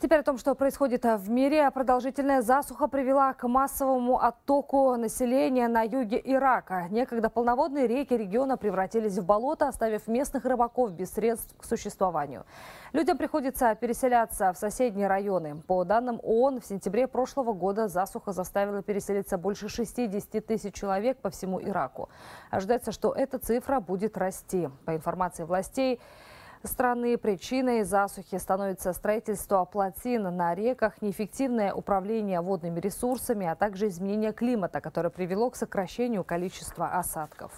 Теперь о том, что происходит в мире. Продолжительная засуха привела к массовому оттоку населения на юге Ирака. Некогда полноводные реки региона превратились в болото, оставив местных рыбаков без средств к существованию. Людям приходится переселяться в соседние районы. По данным ООН, в сентябре прошлого года засуха заставила переселиться больше 60 тысяч человек по всему Ираку. Ожидается, что эта цифра будет расти. По информации властей, страны причиной засухи становится строительство плотин на реках, неэффективное управление водными ресурсами, а также изменение климата, которое привело к сокращению количества осадков.